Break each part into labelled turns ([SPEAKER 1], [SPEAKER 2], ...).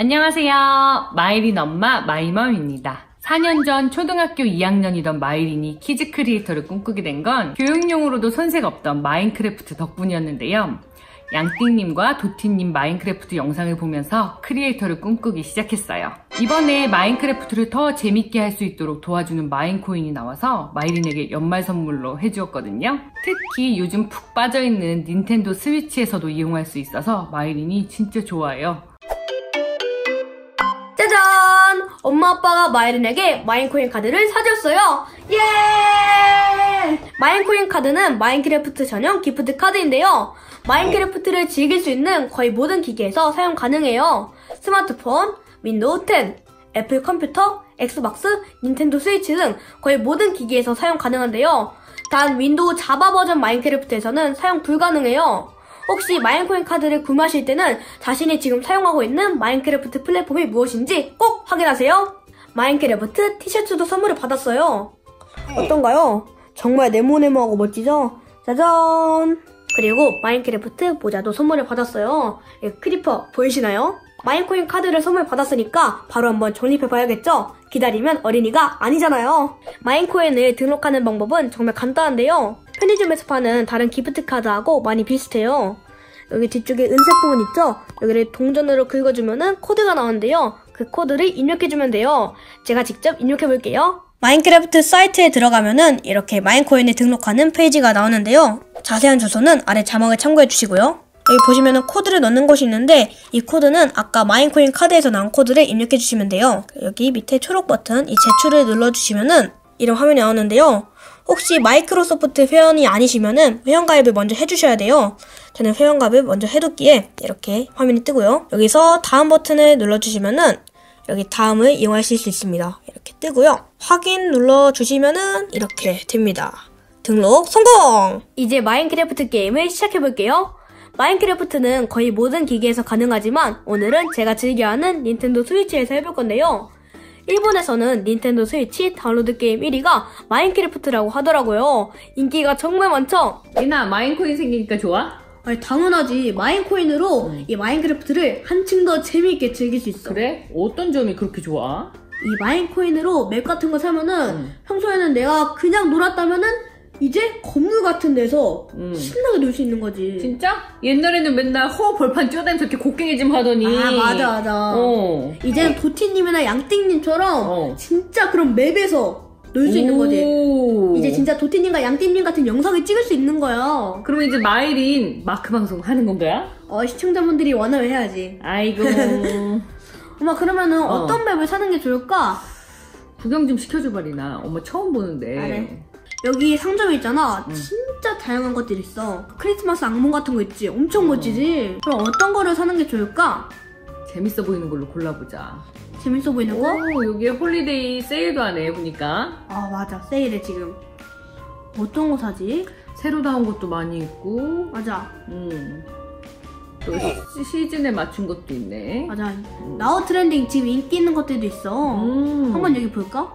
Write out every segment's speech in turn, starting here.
[SPEAKER 1] 안녕하세요. 마이린 엄마 마이맘입니다. 4년 전 초등학교 2학년이던 마이린이 kids creator를 꿈꾸게 된 건 교육용으로도 손색 없던 마인크래프트 덕분이었는데요. 양띵님과 도티님 마인크래프트 영상을 보면서 creator를 꿈꾸기 시작했어요. 이번에 마인크래프트를 더 재밌게 할 수 있도록 도와주는 마인코인이 나와서 마이린에게 연말 선물로 해주었거든요. 특히 요즘 푹 빠져있는 닌텐도 스위치에서도 이용할 수 있어서 마이린이 진짜 좋아해요.
[SPEAKER 2] 엄마 아빠가 마이린에게 마인코인 카드를 사줬어요. 예! 마인코인 카드는 마인크래프트 전용 gift card인데요. 마인크래프트를 즐길 수 있는 거의 모든 기기에서 사용 가능해요. 스마트폰, 윈도우 10, 애플 컴퓨터, 엑스박스, 닌텐도 스위치 등 거의 모든 기기에서 사용 가능한데요. 단 윈도우 자바 버전 마인크래프트에서는 사용 불가능해요. 혹시 마인코인 카드를 구매하실 때는 자신이 지금 사용하고 있는 마인크래프트 플랫폼이 무엇인지 꼭 확인하세요. 마인크래프트 티셔츠도 선물을 받았어요. 어떤가요? 정말 네모네모하고 멋지죠? 짜잔! 그리고 마인크래프트 모자도 선물을 받았어요. 이 creeper 보이시나요? 마인코인 카드를 선물 받았으니까 바로 한번 조립해봐야겠죠? 기다리면 어린이가 아니잖아요. 마인코인을 등록하는 방법은 정말 간단한데요. 편의점에서 파는 다른 gift card하고 많이 비슷해요. 여기 뒤쪽에 은색 부분 있죠? 여기를 동전으로 긁어주면 코드가 나오는데요. 그 코드를 입력해주면 돼요. 제가 직접 입력해볼게요. 마인크래프트 사이트에 들어가면은 이렇게 마인코인에 등록하는 페이지가 나오는데요. 자세한 주소는 아래 자막을 참고해 주시고요. 여기 보시면은 코드를 넣는 곳이 있는데 이 코드는 아까 마인코인 카드에서 나온 코드를 입력해 주시면 돼요. 여기 밑에 초록 버튼 이 제출을 눌러 주시면은 이런 화면이 나오는데요. 혹시 마이크로소프트 회원이 아니시면은 회원가입을 먼저 해주셔야 돼요. 저는 회원가입을 먼저 해뒀기에 이렇게 화면이 뜨고요. 여기서 다음 버튼을 눌러주시면은 여기 다음을 이용하실 수 있습니다. 이렇게 뜨고요. 확인 눌러주시면은 이렇게 됩니다. 등록 성공! 이제 마인크래프트 게임을 시작해볼게요. 마인크래프트는 거의 모든 기기에서 가능하지만 오늘은 제가 즐겨하는 닌텐도 스위치에서 해볼 건데요. 일본에서는 닌텐도 스위치 다운로드 게임 1위가 마인크래프트라고 하더라고요. 인기가 정말 많죠?
[SPEAKER 1] 리나 마인코인 생기니까 좋아?
[SPEAKER 2] 아니, 당연하지. 마인코인으로
[SPEAKER 1] 음.
[SPEAKER 2] 이 마인크래프트를 한층 더 재미있게 즐길 수 있어.
[SPEAKER 1] 그래? 어떤 점이 그렇게 좋아?
[SPEAKER 2] 이 마인코인으로 맵 같은 거 사면은
[SPEAKER 1] 음.
[SPEAKER 2] 평소에는 내가 그냥 놀았다면은 이제 건물 같은 데서
[SPEAKER 1] 음.
[SPEAKER 2] 신나게 놀 수 있는 거지.
[SPEAKER 1] 진짜? 옛날에는 맨날 허 벌판 뛰어다니면서 이렇게 곡괭이 좀 하더니
[SPEAKER 2] 아, 맞아, 맞아.
[SPEAKER 1] 어.
[SPEAKER 2] 이제는 도티님이나 양띵님처럼
[SPEAKER 1] 어.
[SPEAKER 2] 진짜 그런 맵에서 놀 수 있는 거지.
[SPEAKER 1] 오.
[SPEAKER 2] 이제 진짜 도티님과 양띵님 같은 영상을 찍을 수 있는 거야.
[SPEAKER 1] 그러면 이제 마일인 마크 방송 하는 건가요?
[SPEAKER 2] 어, 시청자분들이 원하면 해야지.
[SPEAKER 1] 아이고
[SPEAKER 2] 엄마, 그러면은
[SPEAKER 1] 어.
[SPEAKER 2] 어. 떤 맵을 사는 게 좋을까?
[SPEAKER 1] 구경 좀 시켜줘봐 리나 엄마 처음 보는데
[SPEAKER 2] 그래. 여기 상점에 있잖아.
[SPEAKER 1] 응.
[SPEAKER 2] 진짜 다양한 것들이 있어. 크리스마스 악몽 같은 거 있지. 엄청 멋지지? 그럼 어떤 거를 사는 게 좋을까?
[SPEAKER 1] 재밌어 보이는 걸로 골라보자
[SPEAKER 2] 재밌어 보이는 거?
[SPEAKER 1] 오 여기에 holiday 세일도 하네 보니까
[SPEAKER 2] 아, 맞아. 세일해, 지금. 어떤 거 사지?
[SPEAKER 1] 새로 나온 것도 많이 있고
[SPEAKER 2] 맞아.
[SPEAKER 1] 음. 또 시, 시즌에 맞춘 것도 있네
[SPEAKER 2] 맞아. now trending 지금 인기 있는 것들도 있어.
[SPEAKER 1] 음.
[SPEAKER 2] 한번 여기 볼까?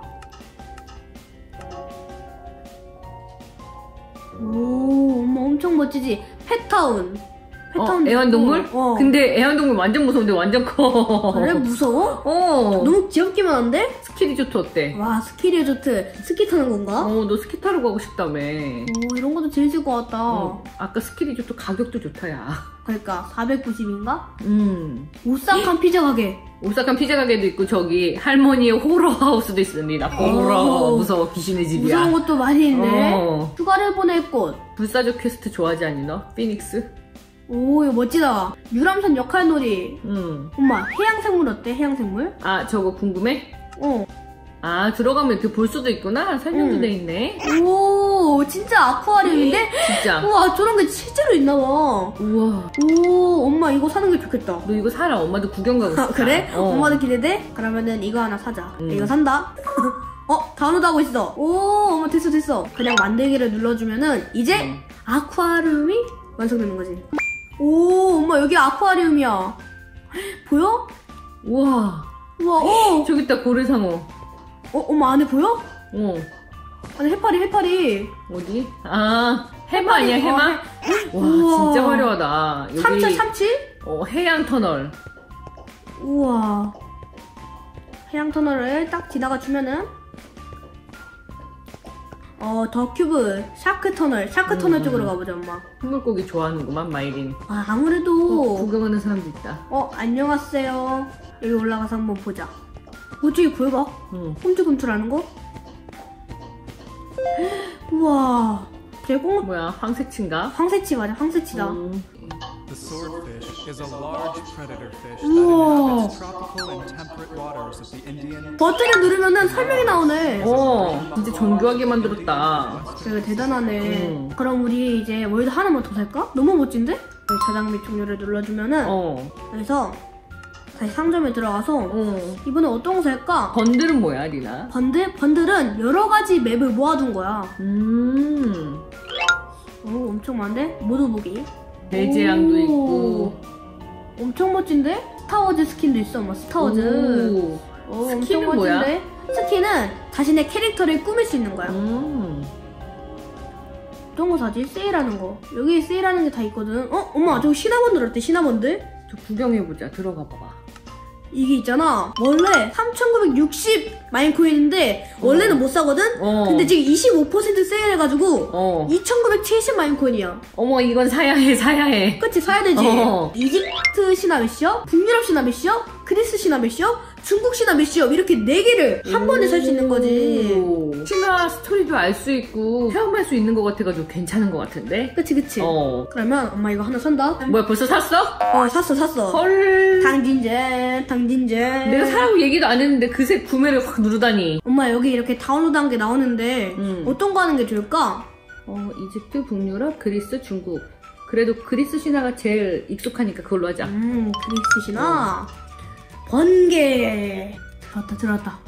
[SPEAKER 2] 오, 엄마 엄청 멋지지? Pet Town.
[SPEAKER 1] 어,
[SPEAKER 2] Pet Town.
[SPEAKER 1] 애완동물?
[SPEAKER 2] 어.
[SPEAKER 1] 근데 애완동물 완전 무서운데 완전 커.
[SPEAKER 2] 그래? 무서워?
[SPEAKER 1] 어.
[SPEAKER 2] 너무 귀엽기만 한데?
[SPEAKER 1] 스키 리조트 어때?
[SPEAKER 2] 와, 스키 리조트. 스키 타는 건가?
[SPEAKER 1] 어, 너 스키 타러 가고 싶다며.
[SPEAKER 2] 오, 이런 것도 재밌을 것 같다.
[SPEAKER 1] 어, 아까 스키 리조트 가격도 좋다, 야.
[SPEAKER 2] 그러니까 490인가?
[SPEAKER 1] 음.
[SPEAKER 2] 오싹한 피자 가게.
[SPEAKER 1] 오싹한 피자 가게도 있고, 저기, 할머니의 horror house도 있습니다. 호러.
[SPEAKER 2] 오.
[SPEAKER 1] 무서워, 귀신의 집이야.
[SPEAKER 2] 무서운 것도 많이 있네.
[SPEAKER 1] 어.
[SPEAKER 2] 휴가를 보낼 곳.
[SPEAKER 1] 불사조 퀘스트 좋아하지 않니, 너? 피닉스?
[SPEAKER 2] 오, 이거 멋지다. 유람선 역할놀이.
[SPEAKER 1] 음.
[SPEAKER 2] 엄마, 해양생물 어때? 해양생물?
[SPEAKER 1] 아, 저거 궁금해?
[SPEAKER 2] 어.
[SPEAKER 1] 아, 들어가면 이렇게 볼 수도 있구나. 설명도
[SPEAKER 2] 응.
[SPEAKER 1] 돼 있네.
[SPEAKER 2] 오, 진짜 아쿠아리움인데?
[SPEAKER 1] 진짜.
[SPEAKER 2] 우와, 저런 게 실제로 있나 봐.
[SPEAKER 1] 우와.
[SPEAKER 2] 오, 엄마 이거 사는 게 좋겠다.
[SPEAKER 1] 너 이거 사라. 엄마도 구경 가고 싶다.
[SPEAKER 2] 아, 그래?
[SPEAKER 1] 어.
[SPEAKER 2] 엄마도 기대돼? 그러면은 이거 하나 사자.
[SPEAKER 1] 음.
[SPEAKER 2] 이거 산다. 어, 다운로드 하고 있어. 오, 엄마 됐어, 됐어. 그냥 만들기를 눌러주면은 이제
[SPEAKER 1] 음.
[SPEAKER 2] 아쿠아리움이 완성되는 거지. 오, 엄마 여기 아쿠아리움이야. 보여?
[SPEAKER 1] 우와.
[SPEAKER 2] 우와, 어,
[SPEAKER 1] 저기 있다, 고래상어.
[SPEAKER 2] 어, 엄마 안에 보여?
[SPEAKER 1] 어.
[SPEAKER 2] 안에 해파리, 해파리.
[SPEAKER 1] 어디? 아, 해마 아니야, 해마? 와,
[SPEAKER 2] 우와.
[SPEAKER 1] 진짜 화려하다. 여기
[SPEAKER 2] 참치, 참치?
[SPEAKER 1] 어, 해양 터널.
[SPEAKER 2] 우와. 해양 터널을 딱 지나가 주면은 어, The Cube, Shark Tunnel, Shark Tunnel
[SPEAKER 1] 음.
[SPEAKER 2] 쪽으로 가보자, 엄마.
[SPEAKER 1] 해 물고기 좋아하는구만 마이린.
[SPEAKER 2] 아,
[SPEAKER 1] 어,
[SPEAKER 2] 아무래도
[SPEAKER 1] 구경하는 사람도 있다.
[SPEAKER 2] 어, 안녕하세요. 여기 올라가서 한번 보자. 어, 저기 보여봐.
[SPEAKER 1] 응.
[SPEAKER 2] 홈즈금출하는 거? 우와. 제공
[SPEAKER 1] 뭐야 황새치인가?
[SPEAKER 2] 황새치 맞아, 황새치다.
[SPEAKER 1] 음.
[SPEAKER 3] The swordfish is a large predator fish that inhabits tropical and temperate waters of the Indian
[SPEAKER 2] 버튼을 누르면은 설명이 나오네.
[SPEAKER 1] 어 진짜 정교하게 만들었다.
[SPEAKER 2] 되게 대단하네.
[SPEAKER 1] 음.
[SPEAKER 2] 그럼 우리 이제 world 하나만 더 살까? 너무 멋진데? 저장 및 종료를 눌러주면은
[SPEAKER 1] 어.
[SPEAKER 2] 그래서 다시 상점에 들어가서
[SPEAKER 1] 어.
[SPEAKER 2] 이번에 어떤 거 살까?
[SPEAKER 1] bundle은 뭐야
[SPEAKER 2] 린아? bundle? bundle은 여러 가지 map을 모아둔 거야.
[SPEAKER 1] 음.
[SPEAKER 2] 오, 엄청 많은데? 모두 보기. 오.
[SPEAKER 1] 있고.
[SPEAKER 2] 엄청 멋진데? 스타워즈 skin도 있어, 뭐 스타워즈.
[SPEAKER 1] 오.
[SPEAKER 2] 오,
[SPEAKER 1] skin은
[SPEAKER 2] 엄청
[SPEAKER 1] 뭐야?
[SPEAKER 2] 멋진데? skin은 자신의 캐릭터를 꾸밀 수 있는 거야.
[SPEAKER 1] 음.
[SPEAKER 2] 어떤 거 사지? 세일하는 거. 여기 세일하는 게 다 있거든. 어? 엄마, 저기 시나몬들 어때? 시나몬들?
[SPEAKER 1] 저 구경해보자. 들어가 봐봐.
[SPEAKER 2] 이게 있잖아. 원래 3,960 마인코인인데 원래는 못 사거든?
[SPEAKER 1] 어.
[SPEAKER 2] 근데 지금 25% 세일해가지고
[SPEAKER 1] 어.
[SPEAKER 2] 2,970 마인코인이야.
[SPEAKER 1] 어머 이건 사야 해 사야 해.
[SPEAKER 2] 그치 사야 되지.
[SPEAKER 1] 어.
[SPEAKER 2] 이집트 신화 몇시업, 북유럽 신화 몇시업, 그리스 신화 몇시업, 중국 신화 몇시업 이렇게 네 개를 한 번에 살 수 있는 거지.
[SPEAKER 1] 오. 신화 스토리도 알 수 있고 체험할 수 있는 것 같아가지고 괜찮은 것 같은데?
[SPEAKER 2] 그치 그치.
[SPEAKER 1] 어.
[SPEAKER 2] 그러면 엄마 이거 하나 산다.
[SPEAKER 1] 뭐야 벌써 샀어?
[SPEAKER 2] 어 샀어 샀어.
[SPEAKER 1] 헐.
[SPEAKER 2] 당진제 당진제.
[SPEAKER 1] 내가 사라고 얘기도 안 했는데 그새 구매를 확 누르다니.
[SPEAKER 2] 엄마 여기 이렇게 다운로드한 게 나오는데
[SPEAKER 1] 음.
[SPEAKER 2] 어떤 거 하는 게 좋을까?
[SPEAKER 1] 어, 이집트, 북유럽, 그리스, 중국. 그래도 그리스 신화가 제일 익숙하니까 그걸로 하자.
[SPEAKER 2] 음 그리스 신화 번개 들었다 들었다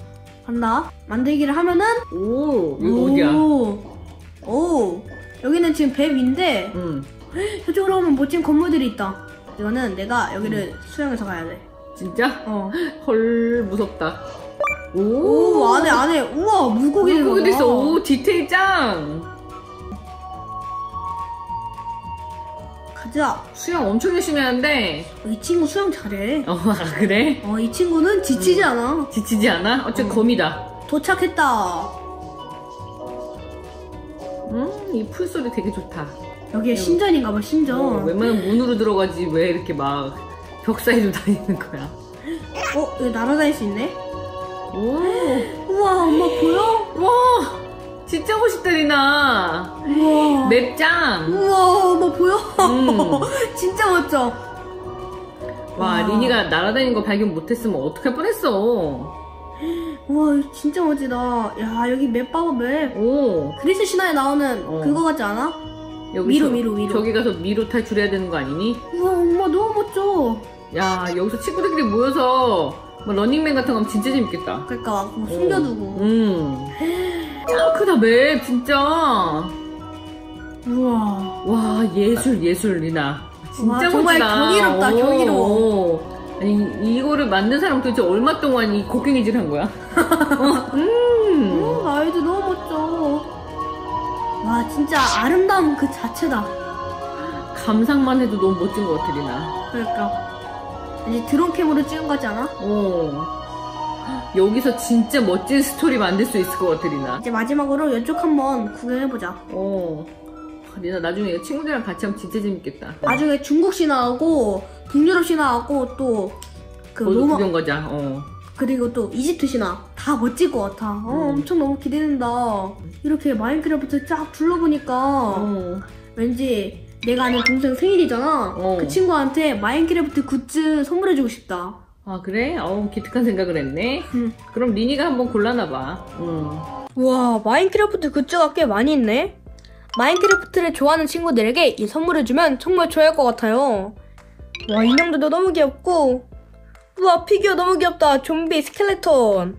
[SPEAKER 2] 간다 만들기를 하면은
[SPEAKER 1] 오, 이거 어디야?
[SPEAKER 2] 오, 오 여기는 지금 배 위인데
[SPEAKER 1] 응.
[SPEAKER 2] 저쪽으로 가면 멋진 건물들이 있다 이거는 내가 여기를 수영해서 가야 돼
[SPEAKER 1] 진짜?
[SPEAKER 2] 어.
[SPEAKER 1] 헐, 무섭다. 오,
[SPEAKER 2] 오 안에 안에 우와 물고기
[SPEAKER 1] 물고기도 있어. 오, 디테일 짱.
[SPEAKER 2] 가자
[SPEAKER 1] 수영 엄청 열심히 하는데.
[SPEAKER 2] 이 친구 수영 잘해
[SPEAKER 1] 어, 아, 그래?
[SPEAKER 2] 어 이 친구는 지치지 않아
[SPEAKER 1] 지치지 않아? 어째
[SPEAKER 2] 어.
[SPEAKER 1] 거미다.
[SPEAKER 2] 도착했다
[SPEAKER 1] 음, 이 풀소리 되게 좋다.
[SPEAKER 2] 여기에 신전인가 봐 신전
[SPEAKER 1] 어, 웬만하면 문으로 들어가지 왜 이렇게 막 벽 사이로 다니는 거야?
[SPEAKER 2] 어 여기 날아다닐 수 있네
[SPEAKER 1] 오,
[SPEAKER 2] 우와 엄마 보여?
[SPEAKER 1] 와, 진짜 멋있다, 리나.
[SPEAKER 2] 우와
[SPEAKER 1] 맵짱.
[SPEAKER 2] 우와 엄마 보여?
[SPEAKER 1] 음.
[SPEAKER 2] 진짜 멋져
[SPEAKER 1] 와,
[SPEAKER 2] 와.
[SPEAKER 1] 리니가 날아다니는 거 발견 못했으면 어떡할 뻔했어.
[SPEAKER 2] 우와 진짜 멋지다 야 여기 map 봐봐 map
[SPEAKER 1] 오,
[SPEAKER 2] 그리스 신화에 나오는
[SPEAKER 1] 어.
[SPEAKER 2] 그거 같지 않아?
[SPEAKER 1] 여기
[SPEAKER 2] 미로,
[SPEAKER 1] 저-
[SPEAKER 2] 미로, 미로.
[SPEAKER 1] 저기 가서 미로 탈출해야 되는 거 아니니?
[SPEAKER 2] 우와 엄마 너무 멋져
[SPEAKER 1] 야, 여기서 친구들끼리 모여서 뭐 러닝맨 같은 거 하면 진짜 재밌겠다.
[SPEAKER 2] 그러니까 막 뭐 숨겨두고
[SPEAKER 1] 음. 짱 크다, map, 진짜.
[SPEAKER 2] 우와
[SPEAKER 1] 와, 예술, 예술, 린아. 진짜
[SPEAKER 2] 와, 정말
[SPEAKER 1] 멋지다.
[SPEAKER 2] 경이롭다,
[SPEAKER 1] 오,
[SPEAKER 2] 경이로워.
[SPEAKER 1] 오. 아니, 이거를 만든 사람 도대체 얼마 동안 이 곡괭이질 한 거야? 어, 음.
[SPEAKER 2] 음, 아이들 너무 멋져 와 진짜 아름다움 그 자체다
[SPEAKER 1] 감상만 해도 너무 멋진 것 같아, 린아.
[SPEAKER 2] 그러니까 이제 드론 cam으로 찍은 거 같지 않아?
[SPEAKER 1] 오. 여기서 진짜 멋진 스토리 만들 수 있을 것 같아, 린아.
[SPEAKER 2] 이제 마지막으로 이쪽 한번 구경해보자
[SPEAKER 1] 오. 린아 나중에 친구들이랑 같이 하면 진짜 재밌겠다.
[SPEAKER 2] 나중에 중국 신화하고 북유럽 신화하고 또 그 로마
[SPEAKER 1] 구경 가자. 어.
[SPEAKER 2] 그리고 또 이집트 신화 다 멋질 것 같아. 어,
[SPEAKER 1] 음.
[SPEAKER 2] 엄청 너무 기대된다. 이렇게 마인크래프트 쫙 둘러보니까
[SPEAKER 1] 어.
[SPEAKER 2] 왠지 내가 아는 동생 생일이잖아.
[SPEAKER 1] 어.
[SPEAKER 2] 그 친구한테 마인크래프트 굿즈 선물해주고 싶다.
[SPEAKER 1] 아 그래? 어우 기특한 생각을 했네.
[SPEAKER 2] 음.
[SPEAKER 1] 그럼 린이가 한번 골라놔봐. 응.
[SPEAKER 2] 우와 마인크래프트 굿즈가 꽤 많이 있네. 마인크래프트를 좋아하는 친구들에게 이 선물을 주면 정말 좋아할 것 같아요. 와 인형들도 너무 귀엽고 우와 피규어 너무 귀엽다. 좀비 스켈레톤.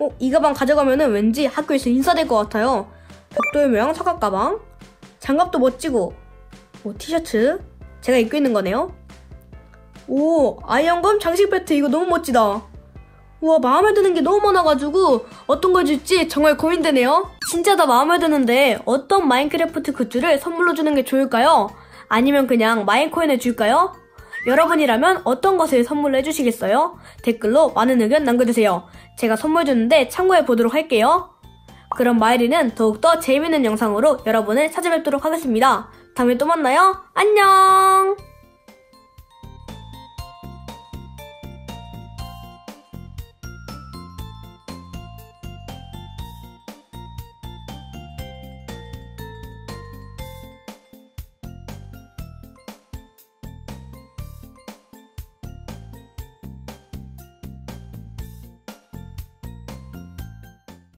[SPEAKER 2] 어, 이 가방 가져가면은 왠지 학교에서 인싸 될 것 같아요. 벽돌 모양 사각 가방. 장갑도 멋지고. 오, 티셔츠. 제가 입고 있는 거네요. 오, iron검 장식 배트 이거 너무 멋지다. 우와, 마음에 드는 게 너무 많아가지고 어떤 걸 줄지 정말 고민되네요. 진짜 다 마음에 드는데 어떤 마인크래프트 굿즈를 선물로 주는 게 좋을까요? 아니면 그냥 마인코인을 줄까요? 여러분이라면 어떤 것을 선물로 해주시겠어요? 댓글로 많은 의견 남겨주세요. 제가 선물 주는데 참고해 보도록 할게요. 그럼 마이리는 더욱더 재미있는 영상으로 여러분을 찾아뵙도록 하겠습니다. 다음에 또 만나요. 안녕!